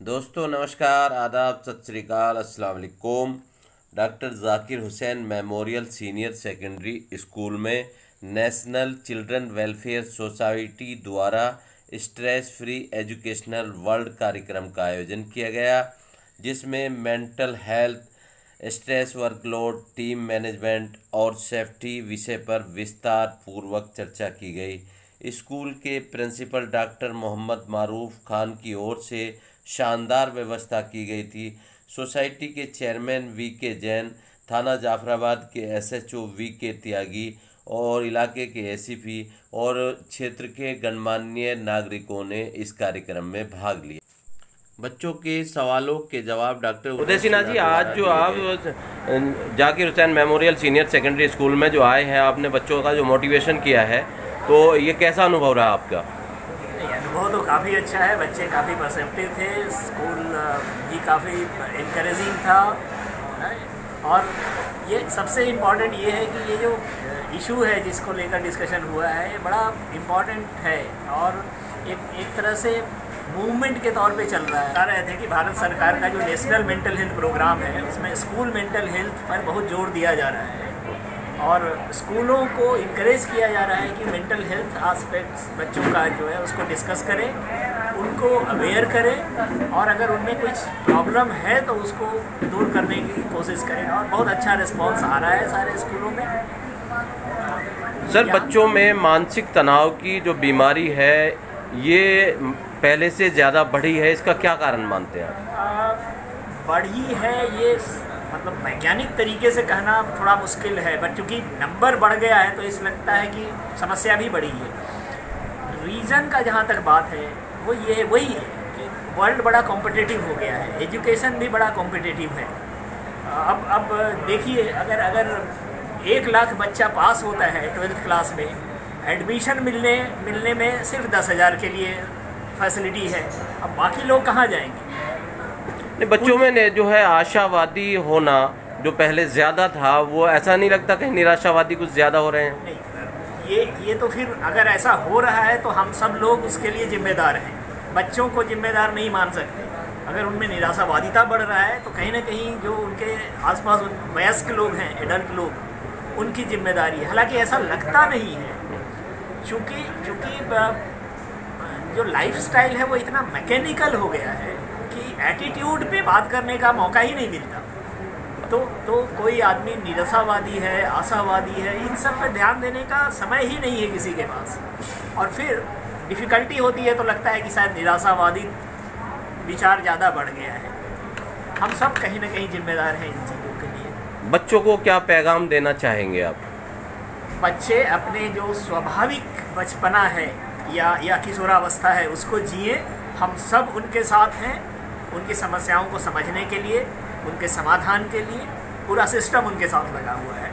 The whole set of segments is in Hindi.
दोस्तों, नमस्कार, आदाब, सत श्रीकाल, अस्सलाम वालेकुम। Doctor Zakir Hussain memorial senior secondary school में नेशनल चिल्ड्रन वेलफेयर सोसाइटी द्वारा स्ट्रेस फ्री एजुकेशनल वर्ल्ड कार्यक्रम का आयोजन किया गया, जिसमें mental health, stress workload, team management और सेफ्टी विषय पर विस्तार पूर्वक चर्चा की गई। स्कूल के प्रिंसिपल डॉक्टर मोहम्मद मारूफ खान की ओर से शानदार व्यवस्था की गई थी। सोसाइटी के चेयरमैन वी के जैन थाना जाफराबाद के एसएचओ वी के त्यागी और इलाके के एसीपी और क्षेत्र के गणमान्य नागरिकों ने इस कार्यक्रम में भाग लिया। बच्चों के सवालों के जवाब डॉक्टर उदय सिन्हा जी आज जो आप Zakir Hussain memorial senior secondary school में जो आए हैं आपने बच्चों का जो मोटिवेशन किया है तो ये कैसा अनुभव रहा आपका? काफ़ी अच्छा है, बच्चे काफ़ी परसेप्टिव थे स्कूल भी काफ़ी इनक्रेजिंग था और ये सबसे इंपॉर्टेंट ये है कि ये जो इशू है जिसको लेकर डिस्कशन हुआ है, ये बड़ा इंपॉर्टेंट है और एक एक तरह से मूवमेंट के तौर पे चल रहा है। बता रहे थे कि भारत सरकार का जो नेशनल मेंटल हेल्थ प्रोग्राम है, उसमें स्कूल मेंटल हेल्थ पर बहुत ज़ोर दिया जा रहा है। और स्कूलों को इनक्रेज किया जा रहा है कि मेंटल हेल्थ आस्पेक्ट्स बच्चों का जो है उसको डिस्कस करें उनको अवेयर करें और अगर उनमें कुछ प्रॉब्लम है तो उसको दूर करने की कोशिश करें और बहुत अच्छा रिस्पॉन्स आ रहा है सारे स्कूलों में। सर बच्चों में मानसिक तनाव की जो बीमारी है ये पहले से ज़्यादा बढ़ी है इसका क्या कारण मानते हैं आप? बढ़ी है ये मतलब वैज्ञानिक तरीके से कहना थोड़ा मुश्किल है बट चूँकि नंबर बढ़ गया है तो इस लगता है कि समस्या भी बढ़ी है। रीज़न का जहाँ तक बात है, वो ये वही है कि वर्ल्ड बड़ा कॉम्पिटिटिव हो गया है एजुकेशन भी बड़ा कॉम्पिटिटिव है। अब अब देखिए, अगर अगर एक लाख बच्चा पास होता है ट्वेल्थ क्लास में एडमिशन मिलने मिलने में सिर्फ़ दस हज़ार के लिए फैसिलिटी है, अब बाकी लोग कहाँ जाएँगे? नहीं, बच्चों में जो है आशावादी होना जो पहले ज़्यादा था, वो ऐसा नहीं लगता कहीं निराशावादी कुछ ज़्यादा हो रहे हैं? ये ये तो फिर अगर ऐसा हो रहा है तो हम सब लोग उसके लिए जिम्मेदार हैं। बच्चों को जिम्मेदार नहीं मान सकते। अगर उनमें निराशावादिता बढ़ रहा है तो कहीं ना कहीं जो उनके आसपास वयस्क लोग हैं एडल्ट लोग, उनकी ज़िम्मेदारी है। हालाँकि ऐसा लगता नहीं है चूँकि चूँकि जो लाइफ स्टाइल है वो इतना मैकेनिकल हो गया है एटीट्यूड पे बात करने का मौका ही नहीं मिलता। तो तो कोई आदमी निरसावादी है आशावादी है इन सब पे ध्यान देने का समय ही नहीं है किसी के पास। और फिर डिफ़िकल्टी होती है तो लगता है कि शायद निराशावादी विचार ज़्यादा बढ़ गया है। हम सब कहीं ना कहीं जिम्मेदार हैं इन चीज़ों के लिए। बच्चों को क्या पैगाम देना चाहेंगे आप? बच्चे अपने जो स्वाभाविक बचपना है या या किशोरावस्था है उसको जिए। हम सब उनके साथ हैं। उनकी समस्याओं को समझने के लिए उनके समाधान के लिए पूरा सिस्टम उनके साथ लगा हुआ है।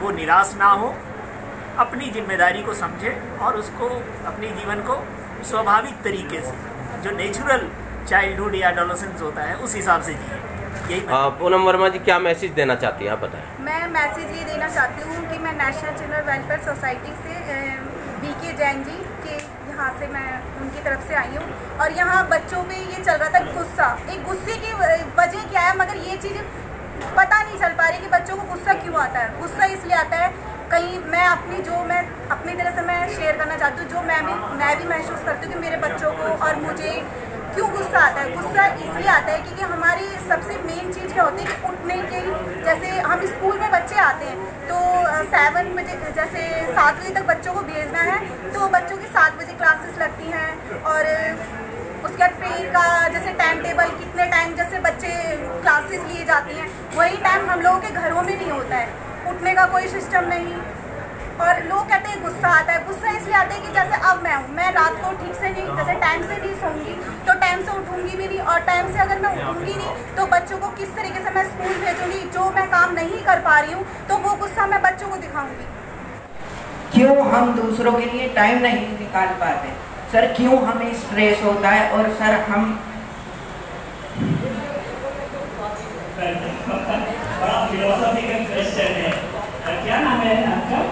वो निराश ना हो अपनी ज़िम्मेदारी को समझे और उसको अपने जीवन को स्वाभाविक तरीके से जो नेचुरल चाइल्डहुड या एडोलसेंस होता है उस हिसाब से जिए। यही पूनम वर्मा जी क्या मैसेज देना चाहती हैं? आप बताएँ। मैं मैसेज ये देना चाहती हूँ कि मैं नेशनल चिल्ड्रन वेलफेयर सोसाइटी से बी के जैन जी यहाँ से मैं उनकी तरफ़ से आई हूँ। और यहाँ बच्चों में ये चल रहा था गुस्सा। एक गुस्से की वजह क्या है? मगर ये चीज़ पता नहीं चल पा रही कि बच्चों को गुस्सा क्यों आता है। गुस्सा इसलिए आता है, कहीं मैं अपनी जो मैं अपनी तरह से मैं शेयर करना चाहती हूँ, जो मैं भी मैं भी महसूस करती हूँ कि मेरे बच्चों को और मुझे क्यों गुस्सा आता है? गुस्सा इसलिए आता है क्योंकि हमारी सबसे मेन चीज़ क्या होती है कि उठने के जैसे हम स्कूल में बच्चे आते हैं तो सेवन बजे, जैसे सात बजे तक बच्चों को भेजना है तो बच्चों की सात बजे क्लासेस लगती हैं और उसके बाद प्रेयर का, जैसे टाइम टेबल कितने टाइम जैसे बच्चे क्लासेस लिए जाती हैं, वही टाइम हम लोगों के घरों में नहीं होता है। उठने का कोई सिस्टम नहीं। और लोग कहते हैं गुस्सा आता है। गुस्सा इसलिए आता है कि जैसे अब मैं हूँ, मैं रात को ठीक से नहीं, जैसे टाइम से नहीं सोऊँगी तो टाइम से उठूँगी भी नहीं और टाइम से अगर मैं उठूँगी नहीं तो बच्चों को किस तरीके से मैं स्कूल भेजूँगी? जो मैं काम नहीं कर पा रही हूँ तो वो गुस्सा मैं बच्चों को दिखाऊँगी। क्यों हम दूसरों के लिए टाइम नहीं निकाल पाते? सर क्यों हमें स्ट्रेस होता है और सर हम बड़ा फिलोसॉफिकल क्वेश्चन है क्या नाम है आपका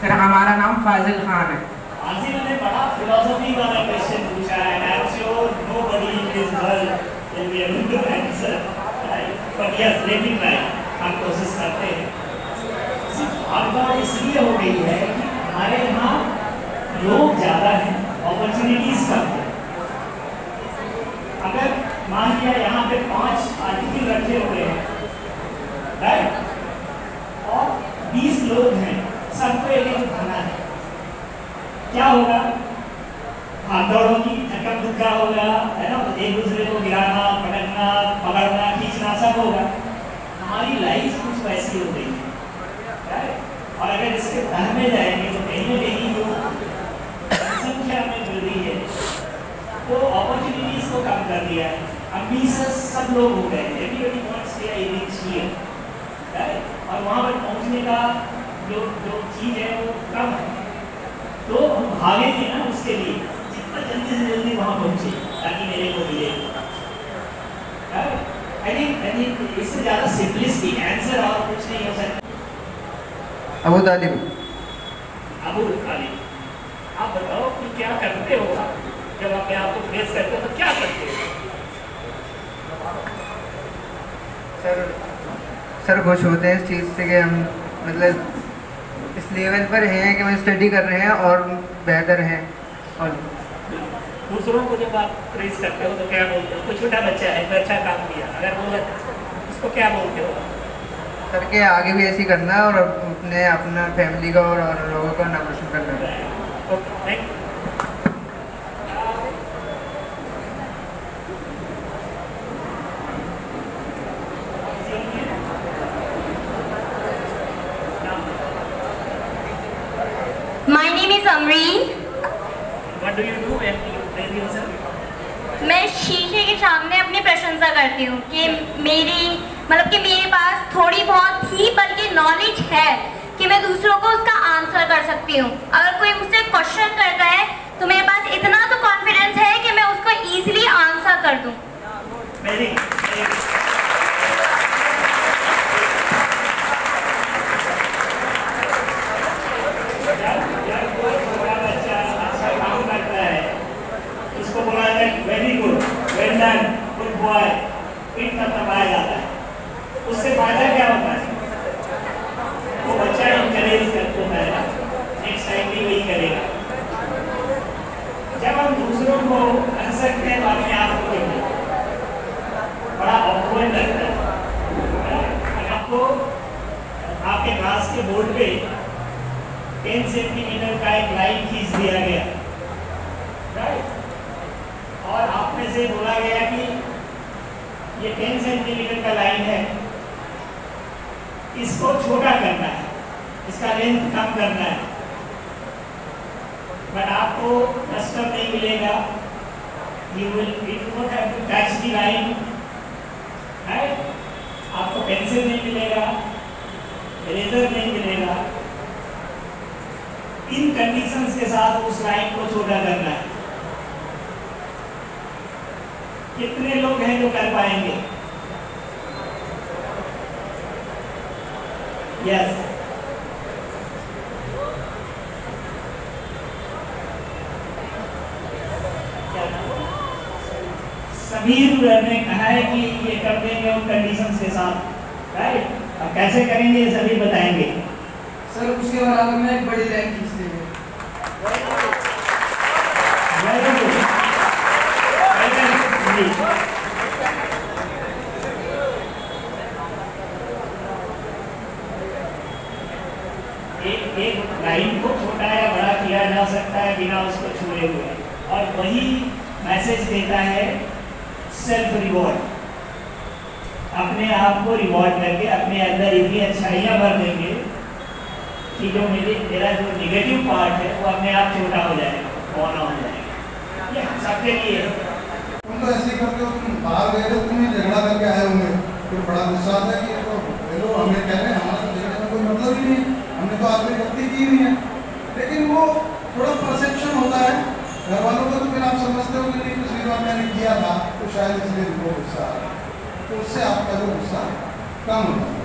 सर हमारा नाम फाजिल खान है। फाजिल ने बड़ा फिलोसफी वाला क्वेश्चन पूछा है I'm sure nobody in this world will answer but yes let me try हम कोशिश करते हैं भागदौड़ इसलिए हो गई है कि हमारे यहाँ लोग ज़्यादा हैं अपॉर्चुनिटीज़ कम है। अगर मान लिया यहाँ पे पाँच आर्टिकल रखे हुए हैं राइट और बीस लोग हैं, सबको एक एक उठाना है। क्या होगा? भागदौड़ होगी धक्का धुक्का होगा एक दूसरे को गिराना पटकना पकड़ना, खींचना, सब होगा। हमारी लाइफ कुछ वैसी हो गई है। और अगर इसके धन में जाएँगे तो कहीं ना कहीं जो जनसंख्या में वृद्धि है तो अपॉर्चुनिटीज़ को कम कर दिया है। अम्बिशस सब लोग हो गए everybody wants to I reach here और वहाँ पर पहुँचने का जो जो चीज़ है, वो कम है। तो हम भागेंगे ना उसके लिए। जितना जल्दी से जल्दी वहाँ पहुँचे। ताकि मेरे को मिले। आई थिंक आई थिंक इससे ज़्यादा सिंपलिस्टिक आंसर और कुछ नहीं हो सकता। अबू तालिब। अबू खाली आप बताओ कि क्या करते हो जब अपने आप को फेस करते हो तो क्या करते हो? सर सर खुश होते हैं इस चीज़ से कि हम मतलब इस लेवल पर हैं कि हम स्टडी कर रहे हैं और बेहतर हैं। और दूसरों को जब आप प्रेस करते हो तो क्या बोलते हो? कोई छोटा बच्चा है कोई अच्छा काम किया अगर वो उसको क्या बोलते हो? सर के आगे भी ऐसी ही करना है और अपने अपना फैमिली का और, और लोगों का नाम रोशन करना? है करती हूँ कि मेरी मतलब कि मेरे पास थोड़ी बहुत ही बल्कि नॉलेज है कि मैं दूसरों को उसका आंसर कर सकती हूँ। अगर कोई मुझसे क्वेश्चन करता है तो मेरे पास इतना तो कॉन्फिडेंस है कि मैं उसको ईजिली आंसर कर दूँ Very, very good. जब जब कोई छोटा बच्चा अच्छा काम करता है उसको बोला जाता है very good well done good boy पीठ पर दबाया जाता है। उससे फ़ायदा क्या होता है? वो बच्चा इंकरेज करता है। नेक्स्ट टाइम भी वही करेगा। जब हम दूसरों को कह सकते हैं तो अपने आप को बड़ा ऑकवर्ड लगता है। अगर आपको, आपके क्लास के बोर्ड पे 10 सेंटीमीटर का एक लाइन खींच दिया गया। राइट और आप में से बोला ये 10 सेंटीमीटर का लाइन है। इसको छोटा करना है। इसका लेंथ कम करना है। बट आपको कस्टम नहीं मिलेगा। You will, it won't have to touch the line, right? आपको पेंसिल नहीं मिलेगा इरेजर नहीं मिलेगा। इन कंडीशंस के साथ उस लाइन को छोटा करना है। कितने लोग हैं जो कर पाएँगे? यस समीर ने कहा है कि ये कर देंगे उन कंडीशंस के साथ। राइट अब कैसे करेंगे ये सभी बताएँगे। सर उसके बराबर में एक बड़ी लाइन खींच देंगे। एक एक लाइन को छोटा या बड़ा किया जा सकता है बिना उसको छुए हुए। और वही मैसेज देता है सेल्फ रिवॉर्ड अपने आप को रिवॉर्ड करके अपने अंदर इतनी अच्छाइयाँ भर देंगे कि जो मेरे, मेरा जो निगेटिव पार्ट है, वो अपने आप छोटा हो जाएगा मौना हो जाएगा। ये सबके लिए तुम तो ऐसे ही हो तुम बाहर गए थे तुम्हें झगड़ा करके आए होंगे। फिर बड़ा गुस्सा आता है कि तो लोग हमें कह रहे हैं, हमारा तो में कोई मतलब ही नहीं। है हमने तो आदमी गलती की नहीं है। लेकिन वो थोड़ा परसेप्शन होता है। घर वालों को तो फिर आप समझते हो कि नहीं पिछली बार मैंने किया था तो शायद इसलिए उनको गुस्सा आ तो उससे आपका जो गुस्सा कम होता है।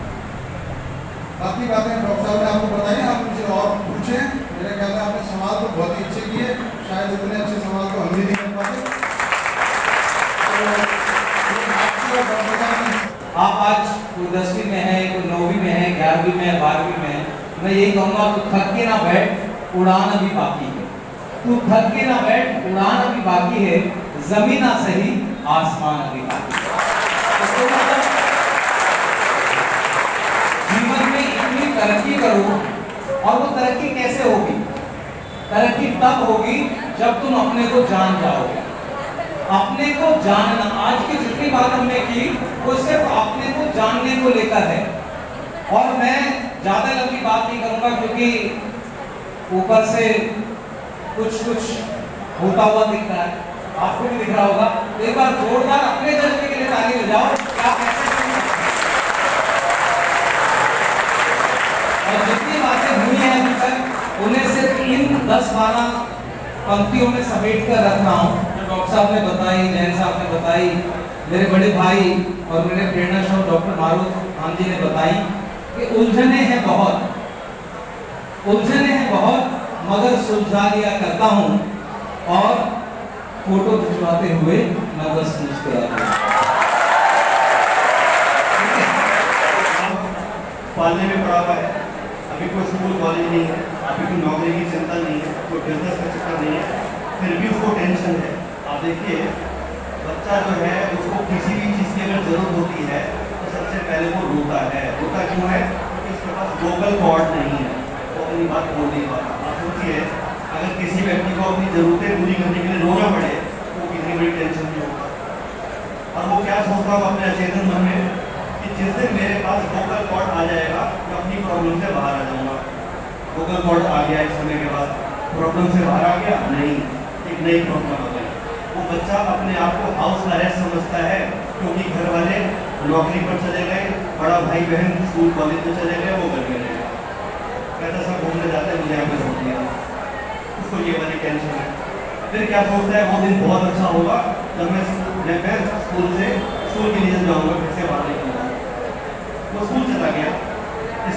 बाकी बातें डॉक्टर साहब ने आपको बताई, आप मुझे और पूछें। मेरे ख्याल आपने सवाल तो बहुत ही अच्छे किए। शायद इतने अच्छे सवाल तो हम भी नहीं कर पाते तो ये आपकी और डॉक्टर साहब आप आज कोई दसवीं में है, कोई नौवीं में है, ग्यारहवीं में है, बारहवीं में है मैं यही कहूँगा, तू थक के ना बैठ, उड़ान अभी बाकी है। तू थक के ना बैठ, उड़ान अभी बाकी है, ज़मीन ना सही, आसमान अभी बाकी मतलब जीवन में इतनी तरक्की करो, और वो तरक्की कैसे होगी? तरक्की तब होगी जब तुम अपने को जान जाओगे। अपने को जानना, आज की जितनी बात हमने की, वो सिर्फ़ अपने को जानने को लेकर है। और मैं ज़्यादा लंबी बात नहीं करूँगा, क्योंकि ऊपर से कुछ कुछ होता हुआ दिख रहा है। आपको भी दिख रहा होगा। एक बार जोरदार अपने जज्बे के लिए ताली बजाओ? और जितनी बातें हुई हैं अभी तक, उन्हें सिर्फ़ इन दस बारह पंक्तियों में समेट कर रखना हूँ। डॉक्टर साहब ने बताई, जैन साहब ने बताई, मेरे बड़े भाई और मेरे प्रेरणा स्रोत डॉक्टर मारूफ खान जी ने बताई कि उलझने हैं बहुत, उलझने हैं बहुत, मगर सुलझा लिया करता हूँ और फ़ोटो खिंचवाते हुए मैं बस मुस्कुराता हूँ। है? पालने में पड़ा हुआ है। अभी कोई स्कूल, कॉलेज नहीं है, अभी कोई नौकरी की चिंता नहीं है, कोई बिज़नेस का चक्कर नहीं है, फिर भी उसको टेंशन है। आप देखिए, बच्चा जो है, उसको किसी भी चीज़ की अगर ज़रूरत होती है तो सबसे पहले वो रोता है। रोता क्यों है? क्योंकि उसके पास वोकल कॉर्ड नहीं है। वो अपनी बात बोल नहीं पाता। आप सोचिए, अगर किसी व्यक्ति को अपनी ज़रूरतें पूरी करने के लिए रोना पड़े तो कितनी बड़ी टेंशन में होगा और वो क्या सोचता होगा अपने अचेतन मन में? कि जिस दिन मेरे पास वोकल कॉर्ड आ जाएगा, मैं अपनी प्रॉब्लम से बाहर आ जाऊँगा। वोकल कॉर्ड आ गया इस समय के बाद। प्रॉब्लम से बाहर आ गया? नहीं। एक नई प्रॉब्लम वो बच्चा अपने आप को हाउस अरेस्ट समझता है, क्योंकि घर वाले नौकरी पर चले गए, बड़ा भाई बहन स्कूल कॉलेज में चले गए, वो घर में रह गया कहता सब घूमने जाते मुझे यहाँ पे छोड़ दिया। उसको ये वाली टेंशन है। फिर क्या सोचता है, वो दिन बहुत अच्छा होगा, जब मैं जब मैं स्कूल से, स्कूल के लिए जाऊँगा, फिर से बाहर निकलूँगा वो स्कूल चला गया।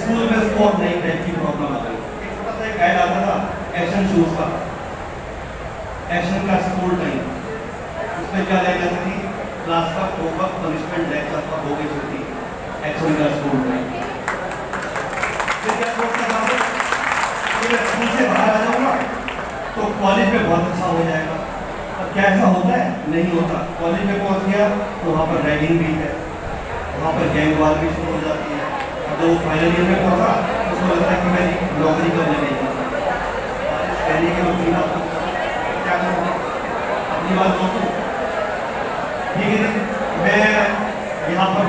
स्कूल में उसको और नई टाइप की प्रॉब्लम आ गई। एक छोटा सा एक ऐड आता था एक्शन शूज़ का। एक्शन का स्कूल टाइम उसमें क्या लिया जाती थी क्लास का होमवर्क पनिशमेंट लेक्चर का हो गई एक्शन का स्कूल टाइम फिर क्या सोचता था? मैं स्कूल से बाहर आ जाऊँगा तो कॉलेज में बहुत अच्छा हो जाएगा। और क्या ऐसा होता है? नहीं होता। कॉलेज में पहुँच गया तो वहाँ पर रैगिंग भी है। वहाँ पर गैंग वार भी शुरू हो जाती है। और जब वो फाइनल ईयर में पहुँचा, उसको लगता है कि मैं नौकरी करने नहीं पहले की ना क्या करूँ अपनी बात सोचूँ मैं यहाँ पर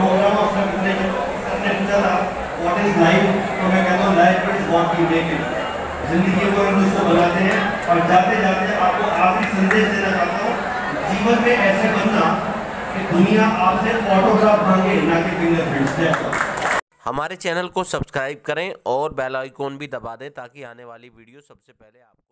पूछा था व्हाट इज़ लाइफ तो मैं कहता हूँ लाइफ इज़ यू इट ज़िंदगी को हम उसको बनाते हैं और जाते जाते आपको आखिरी संदेश देना चाहता हूँ, जीवन में ऐसे बनना कि दुनिया आपसे ऑटोग्राफ मांगे, ना कि हमारे चैनल को सब्सक्राइब करें और बेल आइकॉन भी दबा दें ताकि आने वाली वीडियो सबसे पहले आपको